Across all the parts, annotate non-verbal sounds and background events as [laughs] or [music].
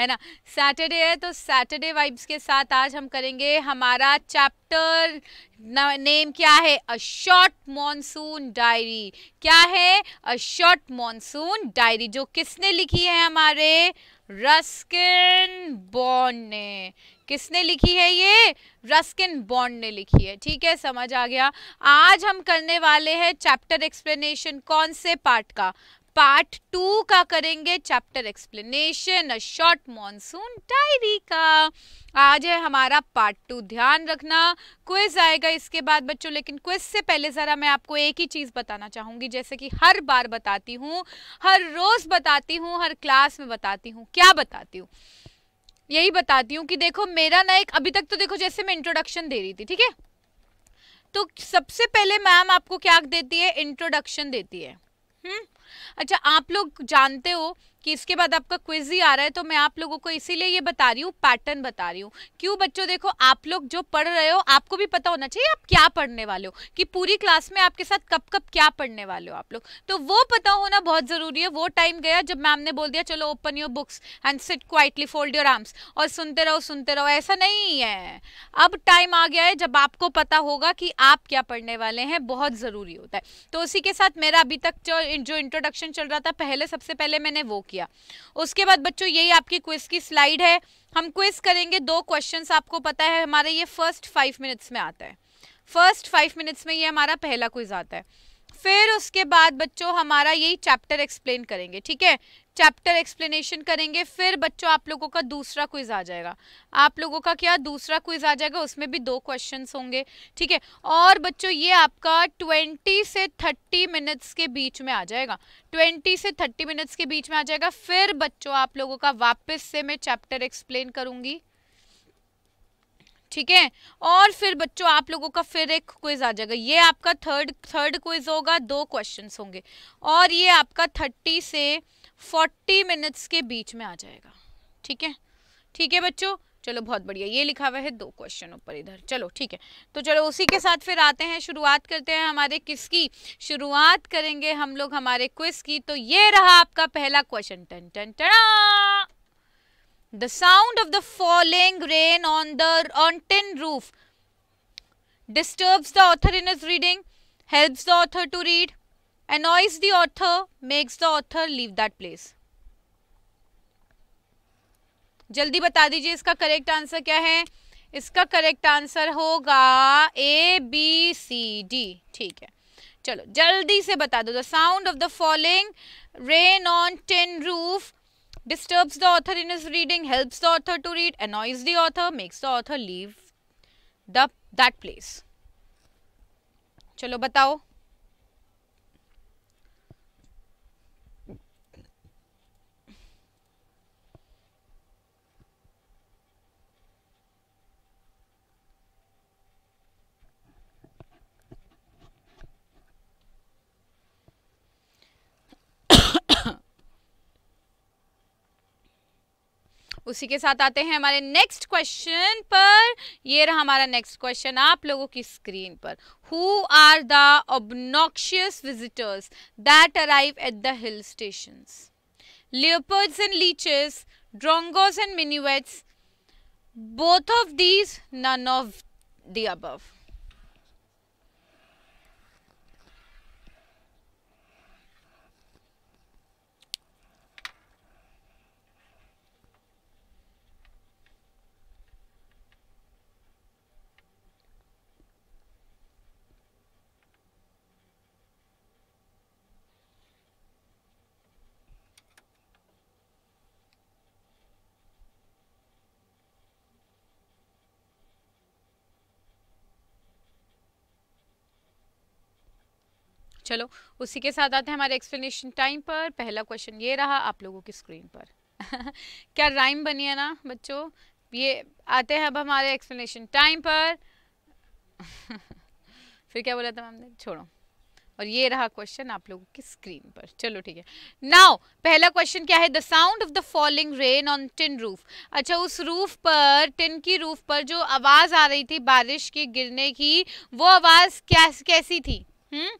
है ना? सैटरडे है तो सैटरडे वाइब्स के साथ आज हम करेंगे हमारा चैप्टर नेम क्या है? अ शॉर्ट मॉनसून डायरी क्या है? अ शॉर्ट मॉनसून डायरी जो किसने लिखी है हमारे? रस्किन बॉन्ड ने। किसने लिखी है ये? रस्किन बॉन्ड ने लिखी है। ठीक है? समझ आ गया। आज हम करने वाले हैं चैप्टर एक्सप्लेनेशन कौन से पार्ट का? पार्ट टू का करेंगे chapter explanation, a short monsoon diary का। आज है हमारा पार्ट टू, ध्यान रखना। क्विज आएगा इसके बाद बच्चों, लेकिन क्विज से पहले ज़रा मैं आपको एक ही चीज़ बताना चाहूँगी, जैसे कि हर बार बताती हूँ, हर रोज़ बताती हूँ, हर क्लास में बताती हूँ। क्या बताती हूँ? यही बताती हूँ कि देखो, मेरा ना एक, अभी तक तो देखो जैसे मैं इंट्रोडक्शन दे रही थी, ठीक है? तो सबसे पहले मैम आपको क्या देती है? इंट्रोडक्शन देती है। हम्म? अच्छा आप लोग जानते हो कि इसके बाद आपका क्विज ही आ रहा है तो मैं आप लोगों को इसीलिए ये बता रही हूँ पैटर्न बता रही हूँ। क्यों बच्चों, देखो, आप लोग जो पढ़ रहे हो, आपको भी पता होना चाहिए आप क्या पढ़ने वाले हो, कि पूरी क्लास में आपके साथ कब कब क्या पढ़ने वाले हो आप लोग। तो वो पता होना बहुत ज़रूरी है, वो टाइम गया जब मैम ने बोल दिया, चलो open your books and sit quietly fold your arms और सुनते रहो सुनते रहो। ऐसा नहीं है। अब टाइम आ गया है जब आपको पता होगा कि आप क्या पढ़ने वाले हैं, बहुत ज़रूरी होता है। तो उसी के साथ मेरा अभी तक जो जो इंट्रोडक्शन चल रहा था, पहले सबसे पहले मैंने वो किया। उसके बाद बच्चों, यही आपकी क्विज की स्लाइड है। हम क्विज करेंगे, दो क्वेश्चन आपको पता है, हमारे ये फ़र्स्ट फाइव मिनट्स में आता है। फ़र्स्ट फाइव मिनट्स में ये हमारा पहला क्विज आता है। फिर उसके बाद बच्चों, हमारा यही चैप्टर एक्सप्लेन करेंगे, ठीक है? चैप्टर एक्सप्लेनेशन करेंगे, फिर बच्चों आप लोगों का दूसरा क्विज आ जाएगा। आप लोगों का क्या दूसरा क्विज आ जाएगा, उसमें भी दो क्वेश्चंस होंगे, ठीक है? और बच्चों, ये आपका ट्वेंटी से थर्टी मिनट्स के बीच में आ जाएगा। ट्वेंटी से थर्टी मिनट्स के बीच में आ जाएगा, फिर बच्चों, आप लोगों का वापस से मैं चैप्टर एक्सप्लेन करूँगी, ठीक है? और फिर बच्चों, आप लोगों का फिर एक क्विज आ जाएगा। ये आपका थर्ड थर्ड क्विज होगा, दो क्वेश्चंस होंगे। और ये आपका थर्टी से फोर्टी मिनट्स के बीच में आ जाएगा। ठीक है? ठीक है बच्चों? चलो बहुत बढ़िया। ये लिखा हुआ है दो क्वेश्चन ऊपर इधर। चलो ठीक है। तो चलो उसी के साथ फिर आते हैं शुरुआत करते हैं हमारे किसकी शुरुआत करेंगे हम लोग हमारे क्विज की। तो ये रहा आपका पहला क्वेश्चन टन टन टना! The sound of the falling rain on the on tin roof disturbs the author in his reading, helps the author to read, annoys the author, makes the author leave that place. जल्दी बता दीजिए इसका correct answer क्या है इसका correct answer होगा A B C D ठीक है चलो जल्दी से बता दो the sound of the following rain on tin roof disturbs the author in his reading, helps the author to read, annoys the author, makes the author leave the that place. चलो बताओ उसी के साथ आते हैं हमारे नेक्स्ट क्वेश्चन पर। ये रहा हमारा नेक्स्ट क्वेश्चन आप लोगों की स्क्रीन पर। Who are the obnoxious visitors that arrive at the hill station leopards and leeches drongos and minuets both of these none of the above. चलो, उसी के साथ आते हैं हमारे एक्सप्लेनेशन टाइम पर। पहला क्वेश्चन ये रहा आप लोगों की स्क्रीन पर। [laughs] क्या राइम बनी है ना, बच्चों? ये आते हैं अब हमारे एक्सप्लेनेशन टाइम पर। [laughs] फिर क्या बोला था मैम ने? छोड़ो। और ये रहा क्वेश्चन आप लोगों की स्क्रीन पर। चलो ठीक है। नाउ पहला क्वेश्चन क्या है? The sound of the falling rain on tin roof अच्छा उस रूफ पर टिन की रूफ पर जो आवाज़ आ रही थी, बारिश के गिरने की, वो आवाज़ कैस कैसी थी? हम्म?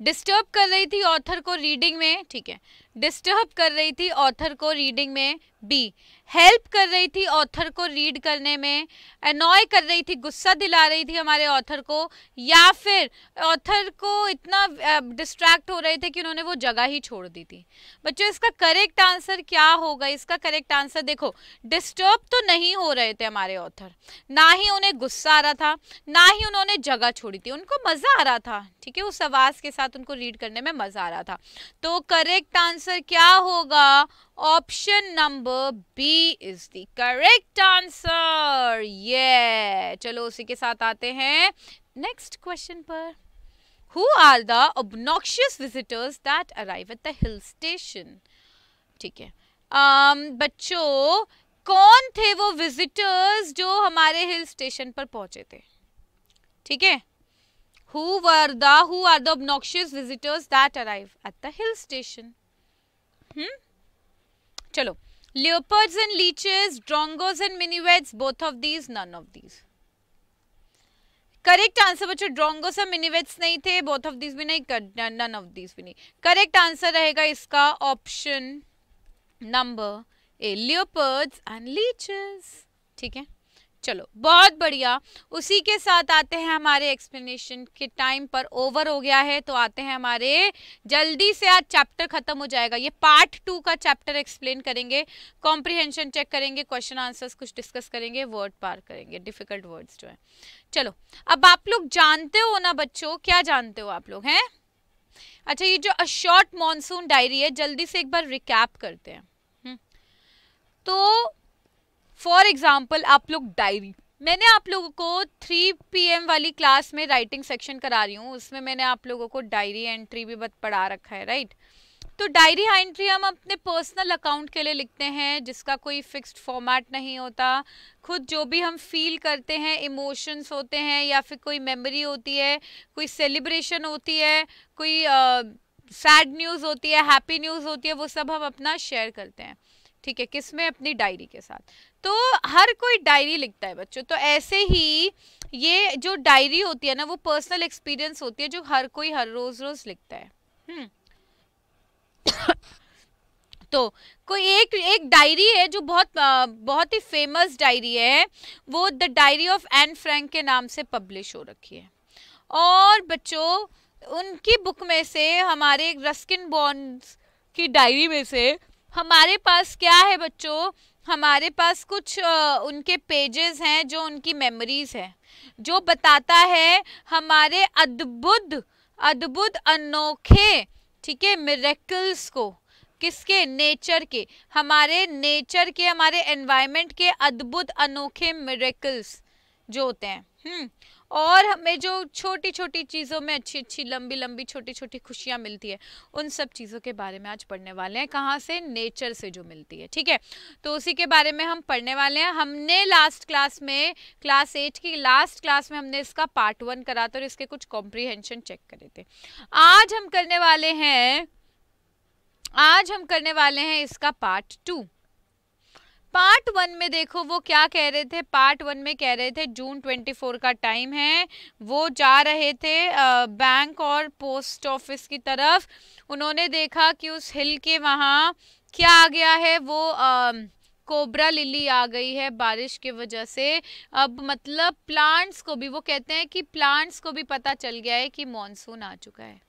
डिस्टर्ब कर रही थी ऑथर को रीडिंग में ठीक है। डिस्टर्ब कर रही थी ऑथर को रीडिंग में बी हेल्प कर रही थी ऑथर को रीड करने में। अनॉय कर रही थी, गुस्सा दिला रही थी हमारे ऑथर को। या फिर ऑथर को इतना डिस्ट्रैक्ट हो रहे थे कि उन्होंने वो जगह ही छोड़ दी थी। बच्चों, इसका करेक्ट आंसर क्या होगा? इसका करेक्ट आंसर देखो डिस्टर्ब तो नहीं हो रहे थे हमारे ऑथर ना ही उन्हें गुस्सा आ रहा था, ना ही उन्होंने जगह छोड़ी थी। उनको मज़ा आ रहा था, ठीक है? उस आवाज़ के साथ उनको रीड करने में मज़ा आ रहा था। तो करेक्ट आंसर क्या होगा? Option number B is the correct answer ये चलो उसी के साथ आते हैं। नेक्स्ट क्वेश्चन पर। Who are the obnoxious visitors that arrive at the hill station ठीक है। Um, बच्चों कौन थे वो विजिटर्स जो हमारे हिल स्टेशन पर पहुँचे थे? ठीक है। Who were the who are the obnoxious visitors that arrive at the hill station? Hmm? चलो, leopards and leeches, drongos and minuets both of these, none of these. Correct answer बच्चों drongos और मिनिवेट्स नहीं थे बोथ ऑफ़ दीज भी नहीं none of these भी नहीं. Correct answer रहेगा इसका option number A leopards and leeches ठीक है? चलो, बहुत बढ़िया। उसी के साथ आते हैं हमारे एक्सप्लेनेशन के टाइम पर ओवर हो गया है तो आते हैं हमारे, जल्दी से आज चैप्टर खत्म हो जाएगा। ये पार्ट टू का चैप्टर एक्सप्लेन करेंगे कॉम्प्रिहेंशन चेक करेंगे क्वेश्चन आंसर्स कुछ डिस्कस करेंगे वर्ड पार करेंगे डिफ़िकल्ट वर्ड्स जो है। चलो, अब आप लोग जानते हो ना बच्चों, क्या जानते हो आप लोग, हैं? अच्छा ये जो शॉर्ट मानसून डायरी है, जल्दी से एक बार रिकैप करते हैं। हम्म। तो फॉर एग्ज़ाम्पल आप लोग डायरी मैंने आप लोगों को 3 पीएम वाली क्लास में राइटिंग सेक्शन करा रही हूँ। उसमें मैंने आप लोगों को डायरी एंट्री भी पढ़ा रखा है राइट तो डायरी एंट्री हम अपने पर्सनल अकाउंट के लिए लिखते हैं जिसका कोई फिक्स्ड फॉर्मेट नहीं होता। खुद जो भी हम फील करते हैं इमोशंस होते हैं या फिर कोई मेमोरी होती है कोई सेलिब्रेशन होती है कोई सैड uh, न्यूज़ होती है हैप्पी न्यूज़ होती है वो सब हम अपना शेयर करते हैं। ठीक है किसमें? अपनी डायरी के साथ। तो हर कोई डायरी लिखता है बच्चों। तो ऐसे ही ये जो डायरी होती है ना, वो पर्सनल एक्सपीरियंस होती है जो हर कोई हर रोज रोज लिखता है। हम्म। [coughs] तो कोई एक एक डायरी है जो बहुत बहुत ही फ़ेमस डायरी है, वो the diary of Anne Frank के नाम से पब्लिश हो रखी है। और बच्चों, उनकी बुक में से, हमारे रस्किन बॉन्ड्स की डायरी में से, हमारे पास क्या है बच्चों? हमारे पास कुछ उनके पेजेस हैं जो उनकी मेमोरीज है, जो बताता है हमारे अद्भुत अद्भुत अनोखे, ठीक है मिरेकल्स को, किसके नेचर के, हमारे नेचर के, हमारे एनवायरनमेंट के अद्भुत, अनोखे मिरेकल्स जो होते हैं। हम्म और हमें जो छोटी छोटी चीज़ों में अच्छी अच्छी लंबी लंबी छोटी छोटी खुशियाँ मिलती है, उन सब चीज़ों के बारे में आज पढ़ने वाले हैं। कहाँ से? नेचर से जो मिलती है, ठीक है? तो उसी के बारे में हम पढ़ने वाले हैं। हमने लास्ट क्लास में, क्लास एट की लास्ट क्लास में हमने इसका पार्ट वन करा था और इसके कुछ कॉम्प्रीहेंशन चेक करे थे। आज हम करने वाले हैं, आज हम करने वाले हैं इसका पार्ट टू। पार्ट वन में देखो वो क्या कह रहे थे? पार्ट वन में कह रहे थे जून ट्वेंटी फोर का टाइम है। वो जा रहे थे बैंक और पोस्ट ऑफ़िस की तरफ़। उन्होंने देखा कि उस हिल के वहाँ क्या आ गया है? वो आ, कोबरा लिली आ गई है बारिश की वजह से। अब मतलब प्लांट्स को भी वो कहते हैं कि प्लांट्स को भी पता चल गया है कि मॉनसून आ चुका है।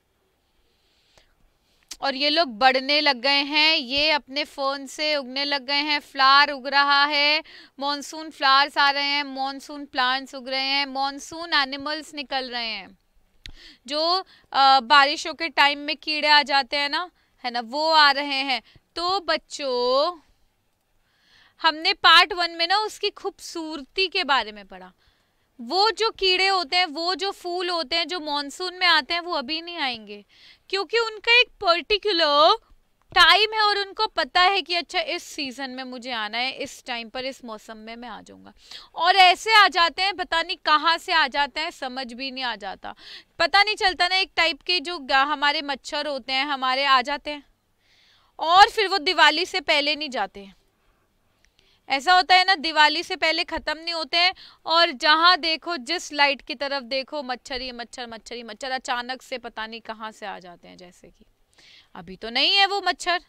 और ये लोग बढ़ने लग गए हैं ये अपने फ़ोन से उगने लग गए हैं फ्लावर उग रहा है मॉनसून फ्लावर्स आ रहे हैं मॉनसून प्लांट्स उग रहे हैं मॉनसून एनिमल्स निकल रहे हैं। जो आ, बारिशों के टाइम में कीड़े आ जाते हैं ना है ना वो आ रहे हैं। तो बच्चों हमने पार्ट वन में ना उसकी खूबसूरती के बारे में पढ़ा। वो जो कीड़े होते हैं वो जो फूल होते हैं जो मॉनसून में आते हैं वो अभी नहीं आएँगे। क्योंकि उनका एक पर्टिकुलर टाइम है और उनको पता है कि अच्छा इस सीज़न में मुझे आना है, इस टाइम पर, इस मौसम में मैं आ जाऊँगा। और ऐसे आ जाते हैं, पता नहीं कहाँ से आ जाते हैं, समझ भी नहीं आ जाता। पता नहीं चलता ना एक टाइप के जो हमारे मच्छर होते हैं, हमारे आ जाते हैं। और फिर वो दिवाली से पहले नहीं जाते। हैं ऐसा होता है ना, दिवाली से पहले ख़त्म नहीं होते हैं और जहाँ देखो, जिस लाइट की तरफ़ देखो, मच्छर ही मच्छर मच्छर ही मच्छर, अचानक से पता नहीं कहाँ से आ जाते हैं जैसे कि। अभी तो नहीं है वो मच्छर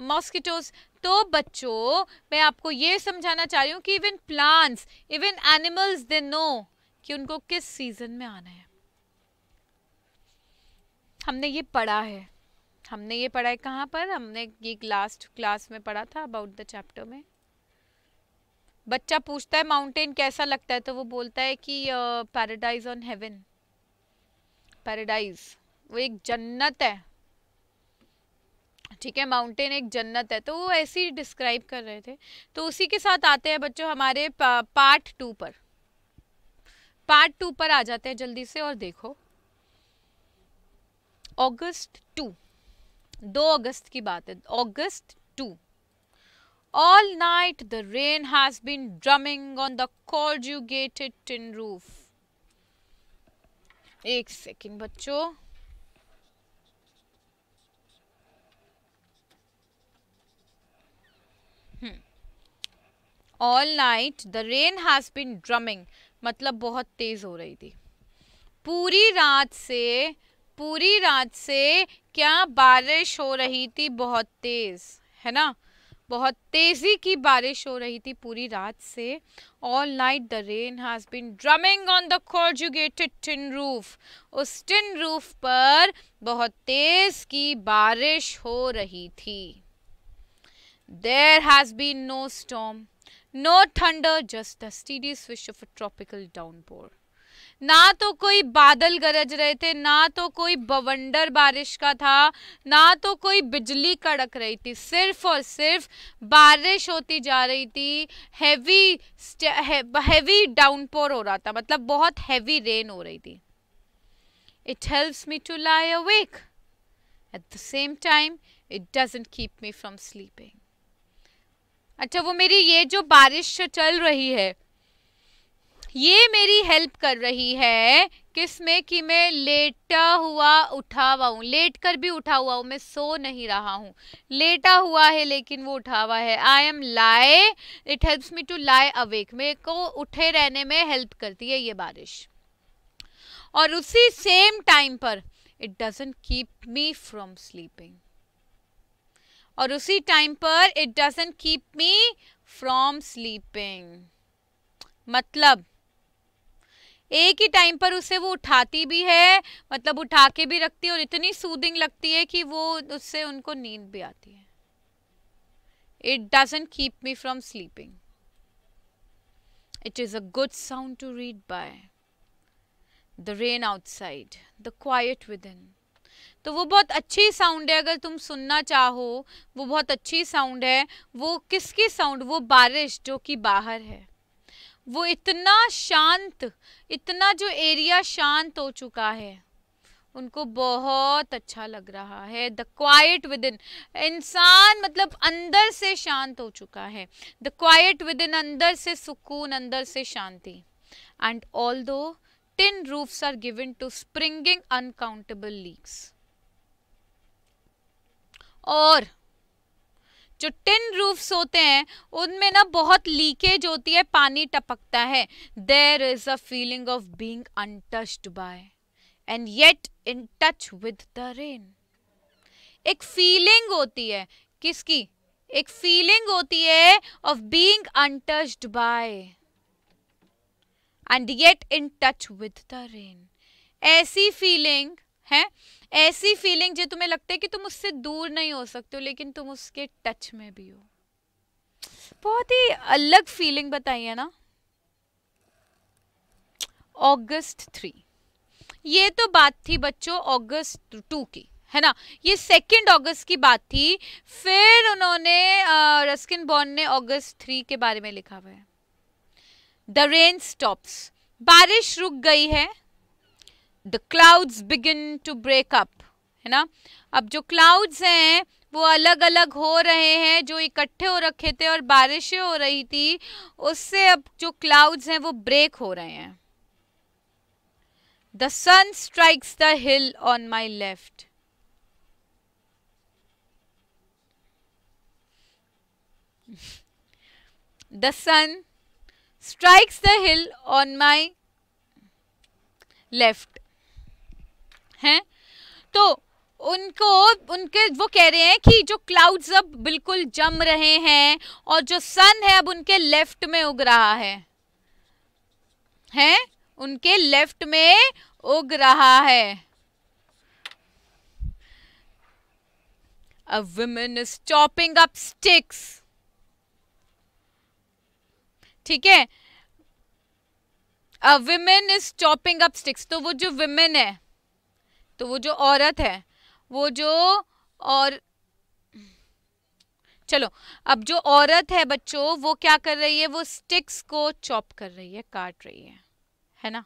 मॉस्किटोज तो बच्चों, मैं आपको ये समझाना चाह रही हूँ कि even plants even animals they know कि उनको किस सीज़न में आना है। हमने ये पढ़ा है। हमने ये पढ़ा है कहाँ पर? हमने ये लास्ट क्लास में पढ़ा था अबाउट द चैप्टर में। बच्चा पूछता है माउंटेन कैसा लगता है? तो वो बोलता है कि पैराडाइज ऑन हेवन पैराडाइज वो एक जन्नत है। ठीक है माउंटेन एक जन्नत है। तो वो ऐसे ही डिस्क्राइब कर रहे थे। तो उसी के साथ आते हैं बच्चों हमारे पा, पार्ट टू पर। पार्ट टू पर आ जाते हैं जल्दी से और देखो। अगस्त टू दो अगस्त की बात है। August two all night the rain has been drumming on the corrugated tin roof एक सेकेंड बच्चों। All night the rain has been drumming मतलब बहुत तेज हो रही थी। पूरी रात से, पूरी रात से क्या बारिश हो रही थी बहुत तेज, है ना? बहुत तेज़ी की बारिश हो रही थी पूरी रात से। All night the rain has been drumming on the corrugated tin roof उस टिन रूफ पर बहुत तेज की बारिश हो रही थी। There has been no storm no thunder just the steady swish of a tropical downpour ना तो कोई बादल गरज रहे थे, ना तो कोई बवंडर बारिश का था, ना तो कोई बिजली कड़क रही थी। सिर्फ़ और सिर्फ़ बारिश होती जा रही थी हैवी हैवी डाउनपोर हो रहा था मतलब बहुत हैवी रेन हो रही थी। It helps me to lie awake at the same time it doesn't keep me from sleeping अच्छा वो मेरी ये जो बारिश चल रही है ये मेरी हेल्प कर रही है। किसमें? कि मैं लेटा हुआ उठा हुआ हूँ। लेट कर भी उठा हुआ हूँ। मैं सो नहीं रहा हूँ। लेटा हुआ है, लेकिन वो उठा हुआ है। I am lie it helps me to lie awake मेरे को उठे रहने में हेल्प करती है ये बारिश। और उसी सेम टाइम पर it doesn't keep me from sleeping और उसी टाइम पर it doesn't keep me from sleeping मतलब एक ही टाइम पर उसे वो उठाती भी है मतलब उठा के भी रखती है और इतनी सूदिंग लगती है कि वो उससे उनको नींद भी आती है। It doesn't keep me from sleeping it is a good sound to read by the rain outside the quiet within तो वो बहुत अच्छी साउंड है, अगर तुम सुनना चाहो, वो बहुत अच्छी साउंड है। वो किसकी साउंड वो बारिश जो कि बाहर है। वो इतना शांत, इतना जो एरिया शांत हो चुका है, उनको बहुत अच्छा लग रहा है। द क्वाइट विद इन इंसान मतलब अंदर से शांत हो चुका है। द क्वाइट विद इन अंदर से सुकून, अंदर से शांति। And although tin roofs are given to springing uncountable leaks और जो टिन रूफ्स होते हैं, उनमें ना बहुत लीकेज होती है, पानी टपकता है। There is a feeling of being untouched by and yet in touch with the rain एक फीलिंग होती है, किसकी? एक फीलिंग होती है of being untouched by and yet in touch with the rain ऐसी फीलिंग है? ऐसी फीलिंग जो तुम्हें लगता है कि तुम उससे दूर नहीं हो सकते हो, लेकिन तुम उसके टच में भी हो। बहुत ही अलग फीलिंग बताइए ना। ऑगस्ट थ्री ये तो बात थी बच्चों अगस्त टू की, है ना? ये सेकेंड अगस्त की बात थी। फिर उन्होंने रस्किन बॉन्ड ने अगस्त थ्री के बारे में लिखा हुआ है। द रेन स्टॉप्स बारिश रुक गई है। The clouds begin to break up है ना? अब जो क्लाउड्स हैं, वो अलग अलग हो रहे हैं, जो इकट्ठे हो रखे थे और बारिशें हो रही थी, उससे अब जो क्लाउड्स हैं, वो ब्रेक हो रहे हैं। The sun strikes the hill on my left the sun strikes the hill on my left हैं? तो उनको, उनके, वो कह रहे हैं कि जो क्लाउड्स अब बिल्कुल जम रहे हैं और जो सन है अब उनके लेफ़्ट में उग रहा है। हैं? उनके लेफ़्ट में उग रहा है। A woman is chopping up sticks. ठीक है? A women is chopping up sticks तो वो जो विमेन है तो वो जो औरत है, वो जो और चलो, अब जो औरत है बच्चों, वो क्या कर रही है? वो स्टिक्स को चॉप कर रही है, काट रही है है ना?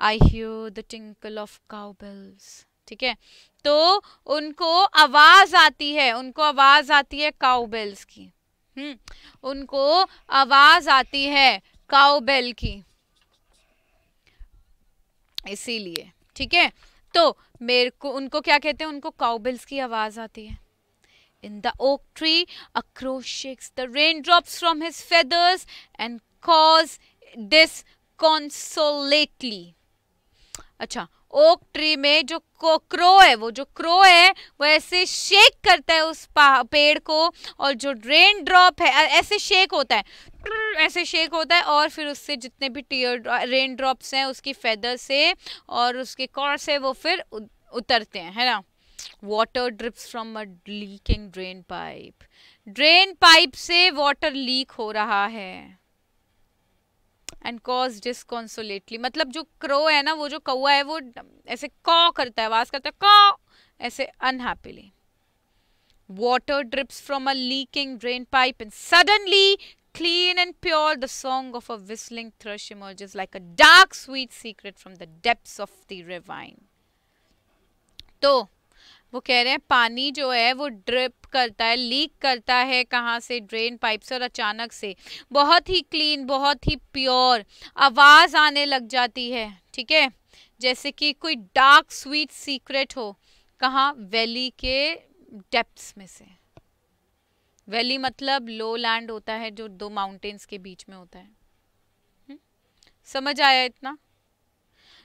I hear the tinkle of cowbells ठीक है? तो उनको आवाज़ आती है, उनको आवाज़ आती है काउबेल्स की हम्म उनको आवाज़ आती है काउबेल की, इसीलिए, ठीक है? तो मेरे को, उनको क्या कहते हैं? उनको काउबिल्स की आवाज़ आती है। In the oak tree a crow shakes the raindrops from his feathers and caws disconsolately अच्छा ओक ट्री में जो क्रो है, वो जो क्रो है, वो ऐसे शेक करता है उस पेड़ को और जो रेन ड्रॉप है ऐसे शेक होता है। ऐसे शेक होता है और फिर उससे जितने भी टीयर रेन ड्रॉप्स हैं, उसकी फेदर से और उसके कॉर से वो फिर उतरते हैं, है ना? Water drips from a leaking drain pipe drain pipe से वाटर लीक हो रहा है। एंड कॉज डिसकॉन्सोलेटली मतलब जो क्रो है ना, वो जो कौआ है, वो ऐसे कॉ करता है, आवाज़ करता है कॉ ऐसे unhappily water drips from a leaking drain pipe and suddenly clean and pure the song of a whistling thrush emerge is like a dark sweet secret from the depths of the ravine तो वो कह रहे हैं, पानी जो है, वो drip करता है लीक करता है कहाँ से ड्रेन पाइप से और अचानक से। बहुत ही क्लीन बहुत ही प्योर आवाज़ आने लग जाती है, ठीक है? जैसे कि कोई डार्क स्वीट सीक्रेट हो, कहाँ? वैली के डेप्थ्स में से। वैली मतलब लो लैंड होता है, जो दो माउंटेन्स के बीच में होता है हुँ? हम्म? समझ आया इतना?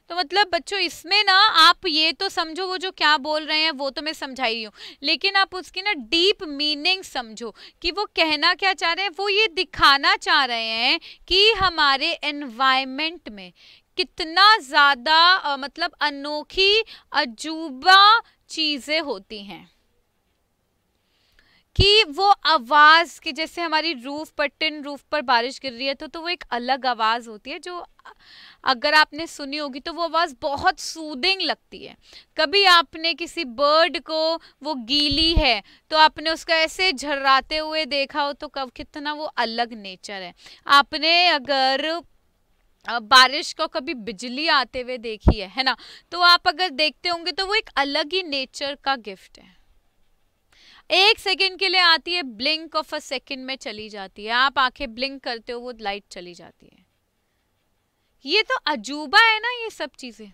तो मतलब बच्चों, इसमें ना आप ये तो समझो, वो जो क्या बोल रहे हैं, वो तो मैं समझा ही हूँ। लेकिन आप उसकी ना डीप मीनिंग समझो कि वो कहना क्या चाह रहे हैं, वो ये दिखाना चाह रहे हैं कि हमारे एनवायरमेंट में कितना ज़्यादा मतलब अनोखी, अजूबा चीज़ें होती हैं। कि वो आवाज़ की जैसे हमारी रूफ पर टिन रूफ पर बारिश गिर रही है तो तो वो एक अलग आवाज़ होती है जो अगर आपने सुनी होगी तो वो आवाज़ बहुत सूदिंग लगती है। कभी आपने किसी बर्ड को वो गीली है तो आपने उसका ऐसे झर्राते हुए देखा हो तो कब कितना वो अलग नेचर है। आपने अगर बारिश को कभी बिजली आते हुए देखी है है ना? तो आप अगर देखते होंगे तो वो एक अलग ही नेचर का गिफ्ट है। एक सेकंड के लिए आती है, ब्लिंक ऑफ़ अ सेकंड में चली जाती है। आप आँखें ब्लिंक करते हो, वो लाइट चली जाती है। ये तो अजूबा है ना, ये सब चीज़ें।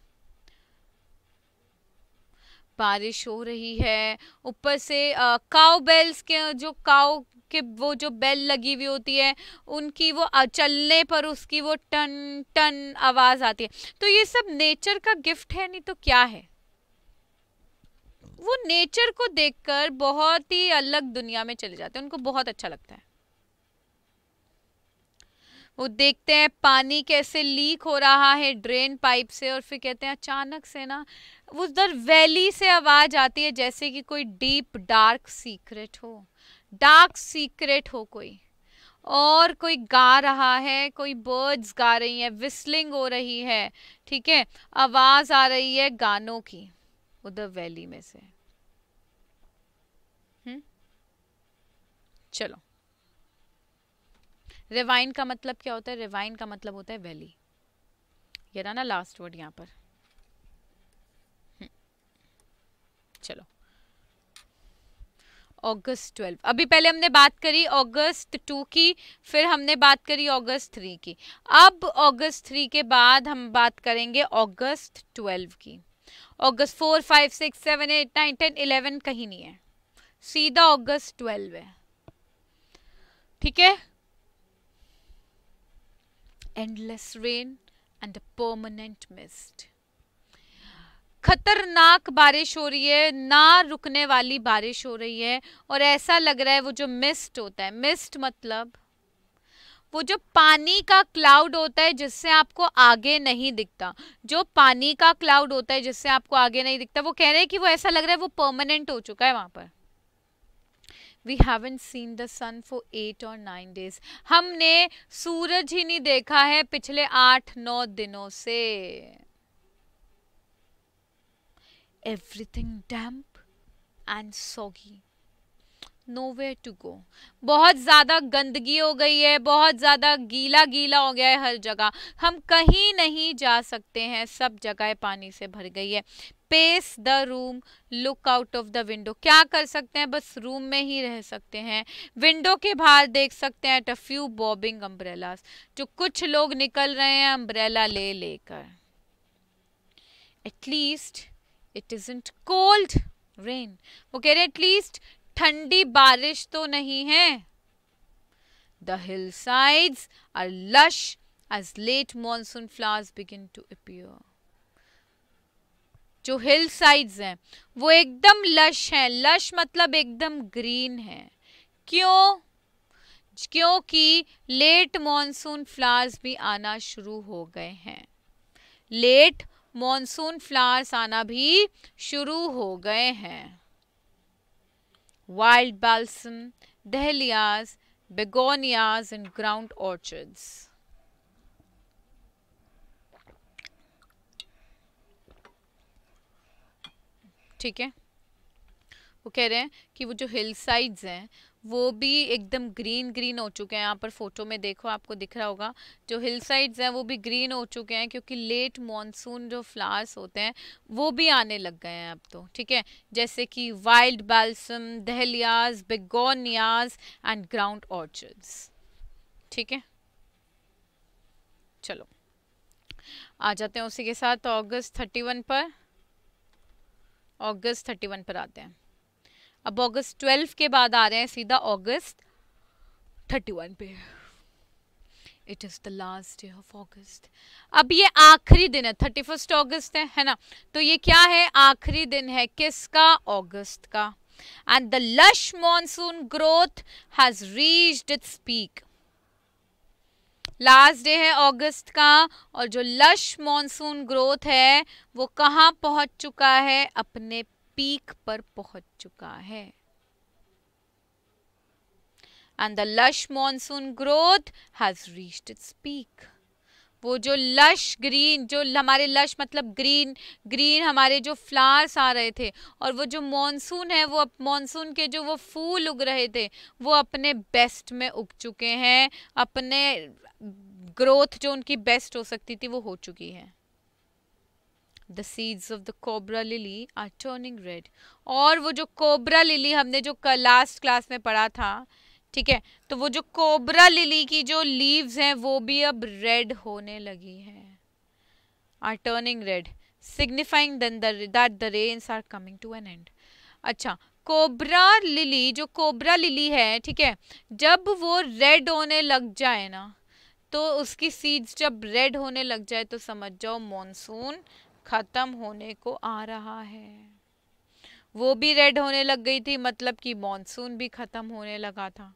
बारिश हो रही है, ऊपर से काउ बेल्स के, जो काउ के, वो जो बेल लगी हुई होती है, उनकी वो चलने पर उसकी वो टन टन आवाज़ आती है। तो ये सब नेचर का गिफ्ट है, नहीं तो क्या है? वो नेचर को देखकर बहुत ही अलग दुनिया में चले जाते हैं। उनको बहुत अच्छा लगता है। वो देखते हैं पानी कैसे लीक हो रहा है ड्रेन पाइप से और फिर कहते हैं, अचानक से ना उधर वैली से आवाज़ आती है जैसे कि कोई डीप डार्क सीक्रेट हो। डार्क सीक्रेट हो कोई। और कोई गा रहा है, कोई बर्ड्स गा रही हैं विस्लिंग हो रही है, ठीक है? आवाज़ आ रही है गानों की। उधर वैली में से। हम्म? चलो। रिवाइन का मतलब क्या होता है? रिवाइन का मतलब होता है वैली। ये रहा ना लास्ट वर्ड यहाँ पर। हम्म। चलो। अगस्त ट्वेल्व अभी पहले हमने बात करी अगस्त टू की, फिर हमने बात करी अगस्त थ्री की। अब अगस्त थ्री के बाद हम बात करेंगे अगस्त ट्वेल्व की। August four, five, six, seven, eight, nine, ten, eleven कहीं नहीं है। सीधा अगस्त ट्वेल्व है। ठीक है? Endless rain and permanent mist खतरनाक बारिश हो रही है, ना रुकने वाली बारिश हो रही है, और ऐसा लग रहा है वो जो मिस्ट होता है मिस्ट मतलब वो जो पानी का क्लाउड होता है जिससे आपको आगे नहीं दिखता, जो पानी का क्लाउड होता है जिससे आपको आगे नहीं दिखता, वो कह रहे हैं कि वो ऐसा लग रहा है वो परमानेंट हो चुका है वहाँ पर। We haven't seen the sun for eight or nine days हमने सूरज ही नहीं देखा है पिछले आठ, नौ दिनों से। Everything damp and soggy no way to go बहुत ज़्यादा गंदगी हो गई है, बहुत ज़्यादा गीला गीला हो गया है हर जगह। हम कहीं नहीं जा सकते हैं, सब जगह पानी से भर गई है। Pace the room look out of the window क्या कर सकते हैं? बस रूम में ही रह सकते हैं। विंडो के बाहर देख सकते हैं एट फ्यू बॉबिंग अम्ब्रेलास जो कुछ लोग निकल रहे हैं अम्ब्रेला ले लेकर। At least it is cold rain वो कह रहे हैं एटलीस्ट ठंडी बारिश तो नहीं है। The hill sides are lush as late monsoon flowers begin to appear जो हिल साइड्स हैं, वो एकदम लश हैं। लश मतलब एकदम ग्रीन है। क्यों? क्योंकि लेट मॉनसून फ्लावर्स भी आना शुरू हो गए हैं। लेट मॉनसून फ्लावर्स आना भी शुरू हो गए हैं। Wild balsam, dahlias, begonias and ground orchids. ठीक है वो कह रहे हैं कि वो जो हिल साइड्स हैं वो भी एकदम ग्रीन ग्रीन हो चुके हैं। यहाँ पर फ़ोटो में देखो, आपको दिख रहा होगा, जो हिल साइड्स हैं वो भी ग्रीन हो चुके हैं क्योंकि लेट मॉनसून जो फ्लावर्स होते हैं, वो भी आने लग गए हैं अब तो ठीक है? जैसे कि wild balsam dahlias begonias and ground orchids ठीक है? चलो, आ जाते हैं उसी के साथ अगस्त थर्टी वन पर अगस्त थर्टी वन पर आते हैं। अब अगस्त ट्वेल्व के बाद आ रहे हैं सीधा अगस्त थर्टी वन पे। It is the last day of August अब ये आखिरी दिन है थर्टी फ़र्स्ट ऑगस्ट है है ना? तो ये क्या है? आखिरी दिन है किसका? अगस्त का। And the lush monsoon growth has reached its peak last day है अगस्त का, और जो लश मॉनसून ग्रोथ है, वो कहाँ पहुँच चुका है? अपने पीक पर पहुँच चुका है। And the lush monsoon growth has reached its peak वो जो लश ग्रीन जो हमारे लश मतलब ग्रीन ग्रीन हमारे जो फ्लावर्स आ रहे थे और वो जो मॉनसून है, वो मॉनसून के जो वो फूल उग रहे थे, वो अपने बेस्ट में उग चुके हैं। अपने ग्रोथ जो उनकी बेस्ट हो सकती थी, वो हो चुकी है। The seeds of the cobra lily are turning red और वो जो कोबरा लिली हमने जो लास्ट क्लास में पढ़ा था, ठीक है? तो वो जो कोबरा लिली की जो लीव्स हैं, वो भी अब रेड होने लगी हैं। Are turning red signifying that the rains are coming to an end अच्छा कोबरा लिली जो कोबरा लिली है, ठीक है? जब वो रेड होने लग जाए ना तो उसकी सीड्स जब रेड होने लग जाए तो समझ जाओ मॉनसून ख़त्म होने को आ रहा है। वो भी रेड होने लग गई थी मतलब कि मॉनसून भी ख़त्म होने लगा था।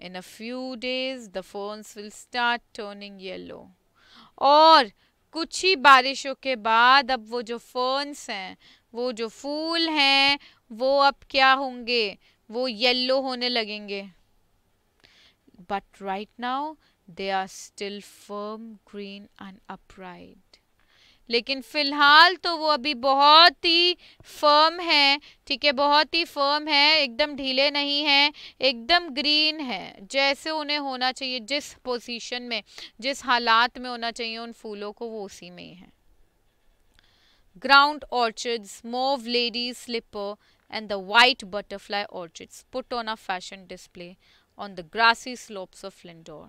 In a few days the ferns will start turning yellow और कुछ ही बारिशों के बाद अब वो जो फोन्स हैं, वो जो फूल हैं, वो अब क्या होंगे? वो येलो होने लगेंगे। But right now they are still firm green and upright लेकिन फ़िलहाल तो वो अभी बहुत ही फर्म है, ठीक है? बहुत ही फर्म है, एकदम ढीले नहीं है, एकदम ग्रीन है, जैसे उन्हें होना चाहिए, जिस पोजीशन में, जिस हालात में होना चाहिए, उन फूलों को वो उसी में ही है। Ground orchids mauve ladies slipper and the white butterfly orchids put on a fashion display on the grassy slopes of Landour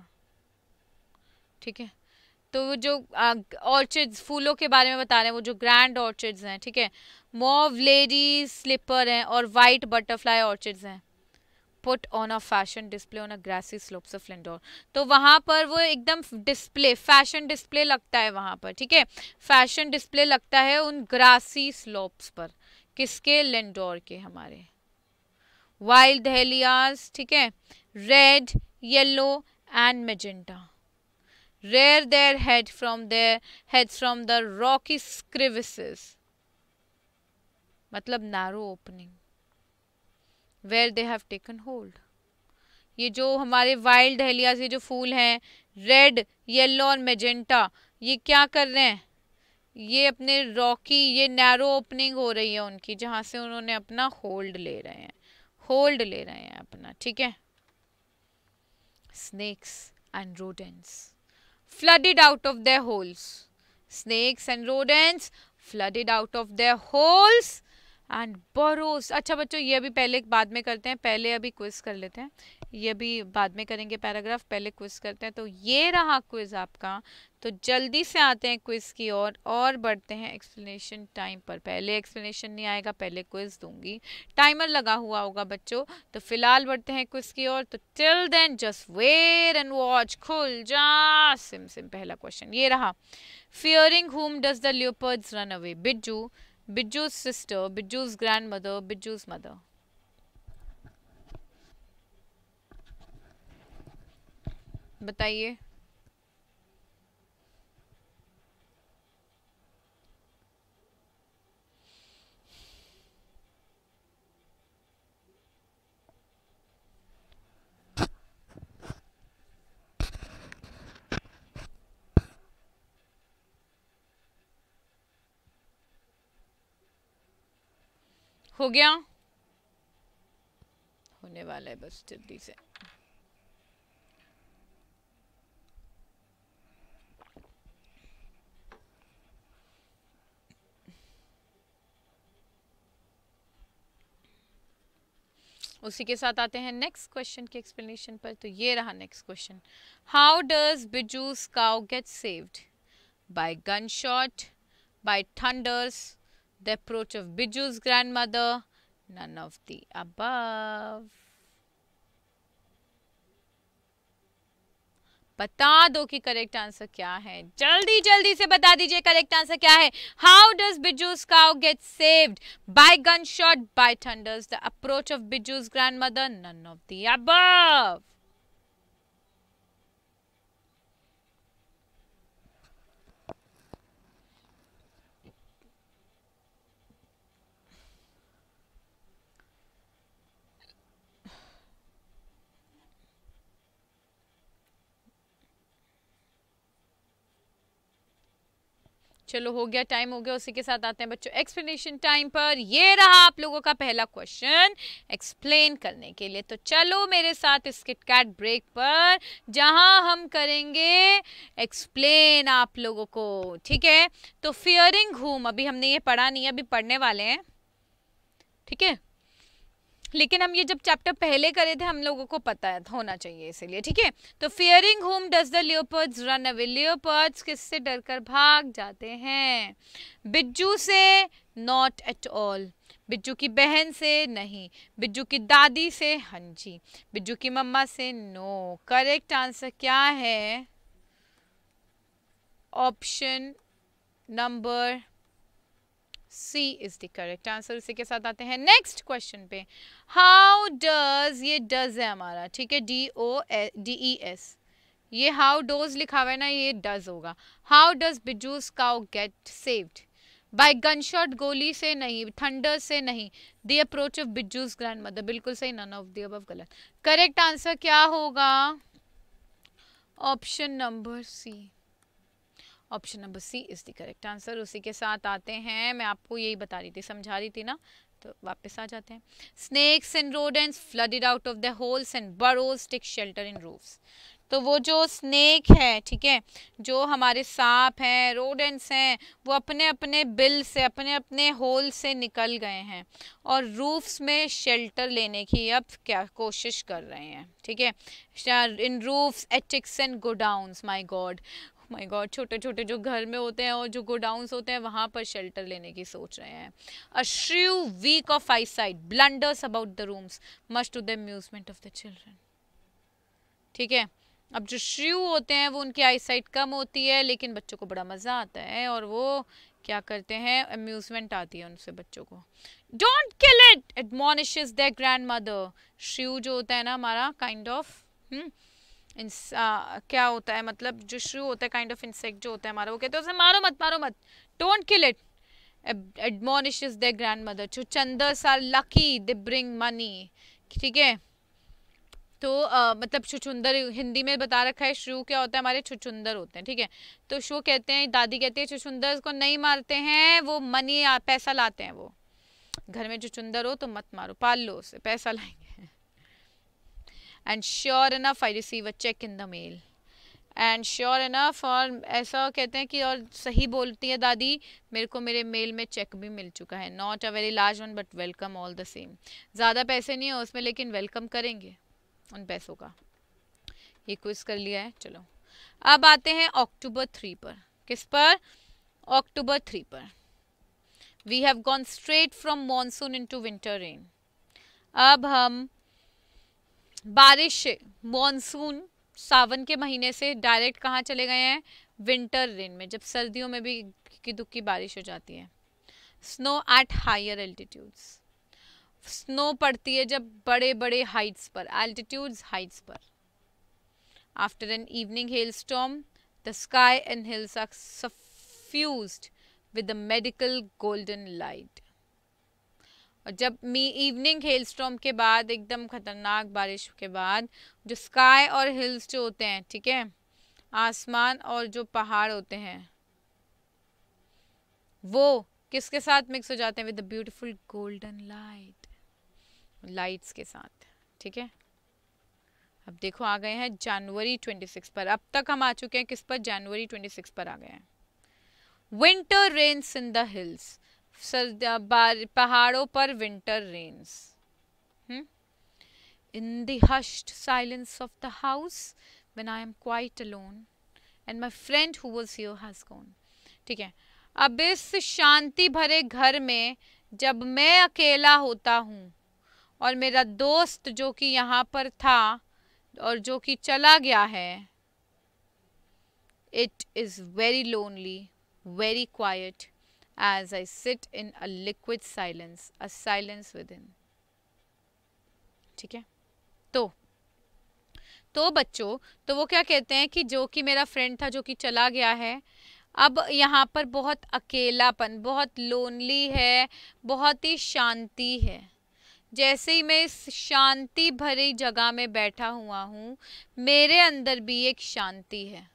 ठीक है? तो वो जो ऑर्चिड्स फूलों के बारे में बता रहे हैं, वो जो ग्रैंड ऑर्चिड्स हैं, ठीक है? मोव लेडी स्लिपर हैं और वाइट बटरफ्लाई ऑर्चिड्स हैं। Put on a fashion display on a grassy slopes of Landour तो वहाँ पर वो एकदम डिस्प्ले फ़ैशन डिस्प्ले लगता है वहाँ पर, ठीक है? फ़ैशन डिस्प्ले लगता है उन ग्रासी स्लोप्स पर। किसके? लिंडोर के हमारे। वाइल्ड दहलियाज ठीक है? Red yellow and magenta rear their head from their heads from the rocky crevices. मतलब narrow opening where they have taken hold ये जो हमारे वाइल्ड डहलिया से जो फूल हैं रेड येलो और मेजेंटा ये क्या कर रहे हैं? ये अपने रॉकी ये नैरो ओपनिंग हो रही है उनकी, जहाँ से उन्होंने अपना होल्ड ले रहे हैं। होल्ड ले रहे हैं अपना, ठीक है? Snakes and rodents flooded out of their holes. Snakes and rodents flooded out of their holes and burrows. अच्छा बच्चों ये अभी पहले बाद में करते हैं पहले अभी क्विज कर लेते हैं। ये अभी बाद में करेंगे पैराग्राफ पहले क्विज करते हैं। तो ये रहा क्विज आपका। तो जल्दी से आते हैं क्विज की ओर और, और बढ़ते हैं एक्सप्लेनेशन टाइम पर। पहले एक्सप्लेनेशन नहीं आएगा पहले क्विज दूँगी। टाइमर लगा हुआ होगा बच्चों। तो फ़िलहाल बढ़ते हैं क्विज की ओर। तो till then just wait and watch खुल जा। सिम सिम पहला क्वेश्चन ये रहा। Fearing whom does the leopards run away Bijju. Bijju's sister, Bijju's grandmother, Bijju's mother. बताइए हो गया। होने वाला है बस जल्दी से। उसी के साथ आते हैं नेक्स्ट क्वेश्चन के एक्सप्लेनेशन पर। तो ये रहा next question how does Bijju's cow get saved by gun shot by thunders The approach of Biju's grandmother, none of the above. बता दो कि करेक्ट आंसर क्या है। जल्दी जल्दी से बता दीजिए करेक्ट आंसर क्या है। How does Bijju's cow get saved by gun shot by thunders the approach of Bijju's grandmother none of the above चलो, हो गया टाइम हो गया, उसी के साथ आते हैं बच्चों। एक्सप्लेनेशन टाइम पर ये रहा आप लोगों का पहला क्वेश्चन एक्सप्लेन करने के लिए। तो चलो, मेरे साथ इस किटकैट ब्रेक पर, जहाँ हम करेंगे एक्सप्लेन आप लोगों को, ठीक है? तो फियरिंग हुम अभी हमने ये पढ़ा नहीं अभी पढ़ने वाले हैं। ठीक है? लेकिन हम ये जब चैप्टर पहले करे थे, हम लोगों को पता होना चाहिए इसीलिए, ठीक है? तो fearing whom does the leopards run away leopards किससे डरकर भाग जाते हैं? बिज्जू से नॉट एट ऑल बिज्जू की बहन से नहीं. बिज्जू की दादी से हाँ जी बिज्जू की मम्मा से नो करेक्ट आंसर क्या है? Option number C is the correct answer इसी के साथ आते हैं। नेक्स्ट क्वेश्चन पे हाउ डज ये डज है हमारा, ठीक है? D O D E S ये हाउ डोज लिखा हुआ है ना, ये डज होगा। How does Bijju's cow get saved by gunshot गोली से नहीं थंडर से नहीं। The approach of Bijju's grandmother बिल्कुल सही नन ऑफ़ दी अब गलत। करेक्ट आंसर क्या होगा? Option number C option number C is the correct answer उसी के साथ आते हैं। मैं आपको यही बता रही थी, समझा रही थी ना? तो वापस आ जाते हैं। Snakes and rodents flooded out of the holes and burrows take shelter in roofs तो वो जो स्नेक है, ठीक है, जो हमारे सांप हैं रोडेंट्स हैं, वो अपने अपने बिल से अपने अपने होल से निकल गए हैं और रूफ्स में शेल्टर लेने की अब क्या कोशिश कर रहे हैं, ठीक है? In roofs attics and godowns my god my god छोटे छोटे जो घर में होते हैं और जो गोडाउंस होते हैं, वहाँ पर शेल्टर लेने की सोच रहे हैं। A shrew weak of eye side blunders about the rooms much to the amusement of the children ठीक है? अब जो श्रू होते हैं, वो उनकी आई साइट कम होती है, लेकिन बच्चों को बड़ा मज़ा आता है और वो क्या करते हैं? अम्यूजमेंट आती है उनसे बच्चों को। Don't kill it admonishes their grandmother shrew जो होता है ना हमारा काइंड ऑफ़ क्या होता है मतलब जो श्रू होता है काइंड ऑफ़ इंसेक्ट जो होता है हमारा वो कहते हैं उसे मारो मत मारो मत don't kill it admonishes their grandmother जो shrews are lucky they bring money ठीक है? तो आ, मतलब छुछुंदर हिंदी में बता रखा है शू क्या होता है हमारे छुछुंदर होते हैं ठीक है? तो शू कहते हैं दादी कहती है छुछुंदर को नहीं मारते हैं वो मनी पैसा लाते हैं वो। घर में चुचुंदर हो तो मत मारो पाल लो उसे पैसा लाएँगे। And sure enough I receive a cheque in the mail and sure enough और ऐसा कहते हैं कि और सही बोलती है दादी, मेरे को मेरे मेल में चेक भी मिल चुका है। Not a very large one but welcome all the same ज़्यादा पैसे नहीं है उसमें, लेकिन वेलकम करेंगे उन पैसों का। ये क्विज कर लिया है, चलो। अब आते हैं अक्टूबर थ्री पर। किस पर? अक्टूबर थ्री पर। We have gone straight from monsoon into winter rain अब हम बारिश मॉनसून सावन के महीने से डायरेक्ट कहाँ चले गए हैं? विंटर रेन में, जब सर्दियों में भी की दुख की बारिश हो जाती है। Snow at higher altitudes snow पड़ती है जब बड़े बड़े हाइट्स पर एल्टीट्यूड्स हाइट्स पर. After an evening hailstorm the sky and hills are suffused with medical golden light और जब मी इवनिंग हेल स्टॉम के बाद, एकदम खतरनाक बारिश के बाद, जो स्काई और हिल्स जो होते हैं, ठीक है? आसमान और जो पहाड़ होते हैं, वो किसके साथ मिक्स हो जाते हैं? With beautiful golden light lights के साथ, ठीक है? अब देखो, आ गए हैं जनवरी 26 पर। अब तक हम आ चुके हैं किस पर? जनवरी 26 पर आ गए हैं। Winter rains in the hills पहाड़ों पर winter rains in the hushed silence of the house when I am quite alone and my friend here has gone ठीक है? अब इस शांति भरे घर में, जब मैं अकेला होता हूँ, और मेरा दोस्त जो कि यहाँ पर था, और जो कि चला गया है it is very lonely very quiet I sit in a liquid silence a silence within ठीक है? तो तो बच्चों तो वो क्या कहते हैं कि जो कि मेरा फ्रेंड था, जो कि चला गया है, अब यहाँ पर बहुत अकेलापन, बहुत लोनली है, बहुत ही शांति है। जैसे ही मैं इस शांति भरी जगह में बैठा हुआ हूँ, मेरे अंदर भी एक शांति है।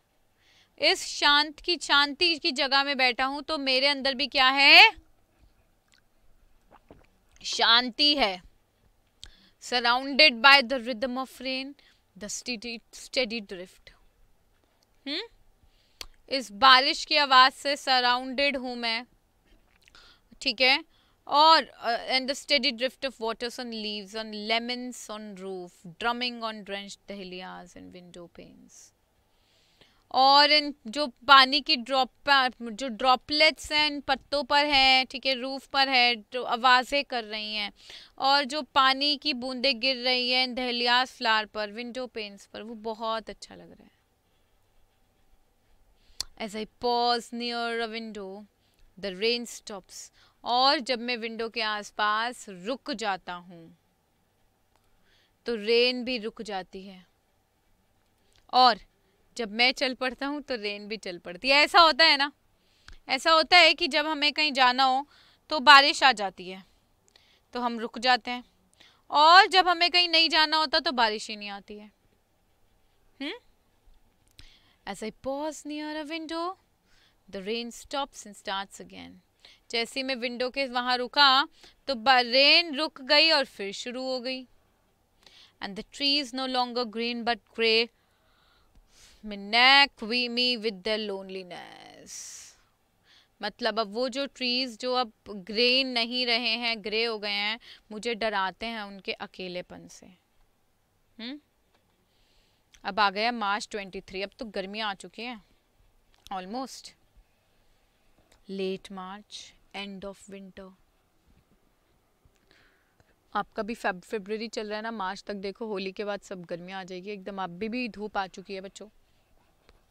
इस शांत की शांति की जगह में बैठा हूँ तो मेरे अंदर भी क्या है? शांति है। Surrounded by the rhythm of rain the steady steady drift hmm? इस बारिश की आवाज़ से सराउंडेड हूँ मैं। ठीक है? और and the steady drift of waters on leaves on lemons on roof drumming on drenched dahlias and window panes और इन जो पानी की ड्रॉप जो ड्रॉपलेट्स हैं, इन पत्तों पर हैं, ठीक है, रूफ पर है, जो आवाज़ें कर रही हैं, और जो पानी की बूंदें गिर रही हैं दहलियास फ्लावर पर, विंडो पेन्स पर, वो बहुत अच्छा लग रहा है। As I pause near a window the rain stops और जब मैं विंडो के आसपास रुक जाता हूँ तो रेन भी रुक जाती है। और जब मैं चल पड़ता हूँ तो रेन भी चल पड़ती है। ऐसा होता है ना? ऐसा होता है कि जब हमें कहीं जाना हो तो बारिश आ जाती है तो हम रुक जाते हैं। और जब हमें कहीं नहीं जाना होता तो बारिश ही नहीं आती है। As I pause near a window the rain stops and starts again जैसे मैं विंडो के वहाँ रुका तो रेन रुक गई और फिर शुरू हो गई। And the trees no longer green but grey neck we me with their loneliness. मतलब अब वो जो ट्रीज जो अब ग्रीन नहीं रहे हैं ग्रे हो गए हैं मुझे डराते हैं उनके अकेलेपन से। हम्म? अब आ गया मार्च ट्वेंटी थ्री अब तो गर्मियाँ आ चुकी हैं। Almost late March end of winter आपका भी फेब फेबररी चल रहा है ना मार्च तक देखो होली के बाद सब गर्मी आ जाएगी। एकदम भी, भी धूप आ चुकी है बच्चों।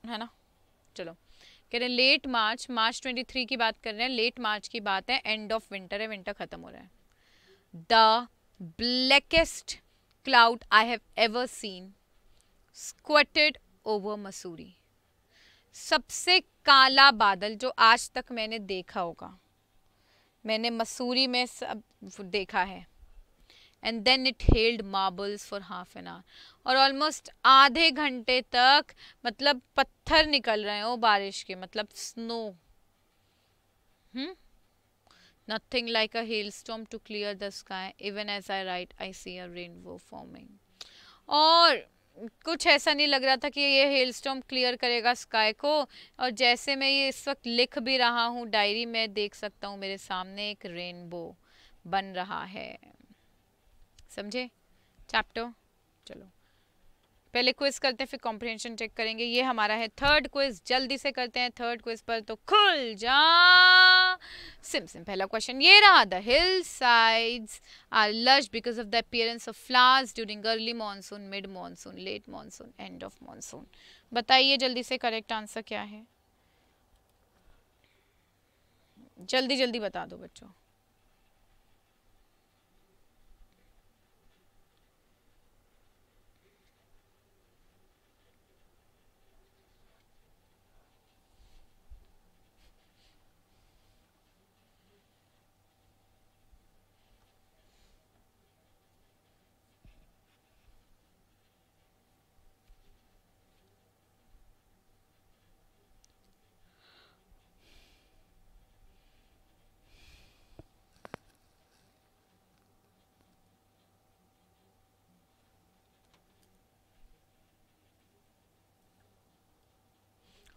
है ना? चलो। कह रहे हैं लेट मार्च मार्च 23 की बात कर रहे हैं लेट मार्च की बात है एंड ऑफ़ विंटर है विंटर खत्म हो रहा है। The blackest cloud I have ever seen squatted over Mussoorie सबसे काला बादल जो आज तक मैंने देखा होगा, मैंने मसूरी में सब देखा है। And then it held marbles for half an hour और ऑलमोस्ट आधे घंटे तक मतलब पत्थर निकल रहे हो बारिश के मतलब snow hmm nothing like a hailstorm to clear the sky even as I write I see a rainbow forming और कुछ ऐसा नहीं लग रहा था कि ये हेल स्टॉम क्लियर करेगा स्काई को। और जैसे मैं ये इस वक्त लिख भी रहा हूँ डायरी में देख सकता हूँ, मेरे सामने एक रेनबो बन रहा है। समझे? चैप्टर चलो। पहले क्विज करते हैं, फिर कॉम्प्रिहेंशन चेक करेंगे। ये हमारा है थर्ड क्विज जल्दी से करते हैं थर्ड क्विज पर तो खुल जा। सिम सिम पहला क्वेश्चन ये रहा the hillsides are lush because of the appearance of flowers during early monsoon mid monsoon late monsoon end of monsoon बताइए जल्दी से करेक्ट आंसर क्या है? जल्दी जल्दी बता दो बच्चों।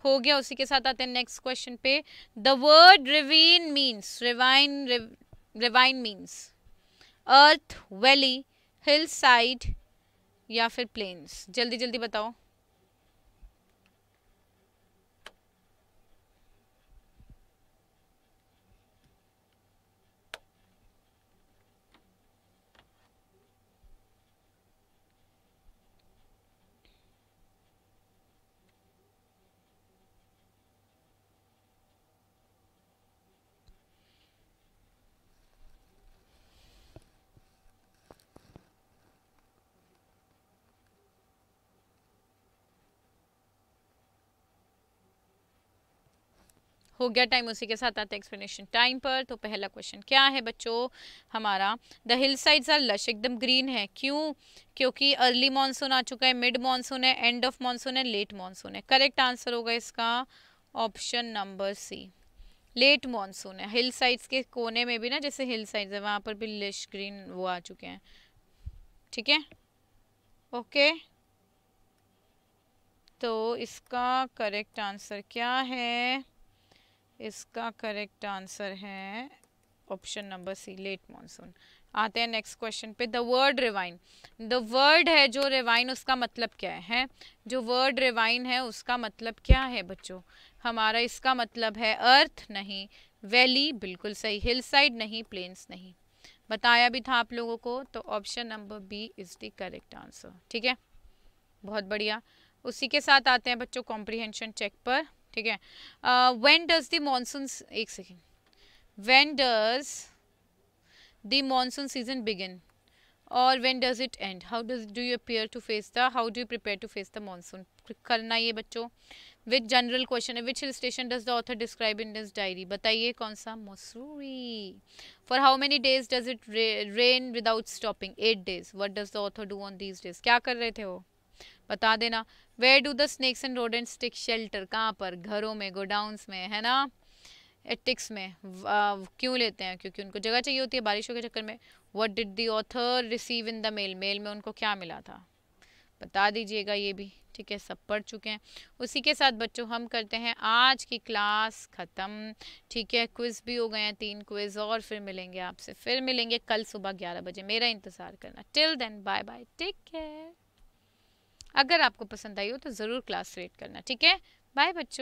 हो गया। उसी के साथ आते हैं नेक्स्ट क्वेश्चन पे। The word ravine means ravine ravine means earth valley hillside या फिर प्लेन्स जल्दी जल्दी बताओ। हो गया टाइम उसी के साथ आता है एक्सप्लेनेशन टाइम पर। तो पहला क्वेश्चन क्या है बच्चों? हमारा the hill sides are lush एकदम ग्रीन है। क्यों? क्योंकि अर्ली मानसून आ चुका है मिड मानसून है एंड ऑफ़ मानसून है लेट मानसून है। करेक्ट आंसर होगा इसका option number C late monsoon है। हिल साइड्स के कोने में भी ना, जैसे हिल साइड्स है, वहाँ पर भी लिश ग्रीन वो आ चुके हैं। ठीक है? ओके तो इसका करेक्ट आंसर क्या है? इसका करेक्ट आंसर है option number C late monsoon आते हैं नेक्स्ट क्वेश्चन पे the word ravine the word है जो रिवाइन उसका मतलब क्या है? जो वर्ड रिवाइन है, उसका मतलब क्या है बच्चों? हमारा इसका मतलब है अर्थ नहीं वैली बिल्कुल सही हिल साइड नहीं प्लेन्स नहीं. बताया भी था आप लोगों को तो option number B is the correct answer ठीक है? बहुत बढ़िया. उसी के साथ आते हैं बच्चों कॉम्प्रीहेंशन चेक पर. ठीक है? व्हेन डज द मॉनसून एक second when does the monsoon season begin और when does it end how does do you appear to face the how do you prepare to face the monsoon करना ये बच्चों which general question है which hill station does the author describe in this diary बताइए कौन सा? Mussoorie for how many days does it rain without stopping eight days what does the author do on these days क्या कर रहे थे वो? बता देना। Where do the snakes and rodents take shelter कहाँ पर? घरों में गोडाउंस में, है ना? एटिक्स में। क्यों लेते हैं? क्योंकि उनको जगह चाहिए होती है बारिशों के चक्कर में। What did the author receive in the mail mail में उनको क्या मिला था? बता दीजिएगा ये भी। ठीक है, सब पढ़ चुके हैं। उसी के साथ बच्चों, हम करते हैं आज की क्लास ख़त्म। ठीक है क्विज़ भी हो गए हैं तीन क्विज़ और फिर मिलेंगे आपसे। फिर मिलेंगे कल सुबह ग्यारह बजे। मेरा इंतज़ार करना। Till then bye bye take care अगर आपको पसंद आई हो तो ज़रूर क्लास रेट करना ठीक है? बाय बच्चों।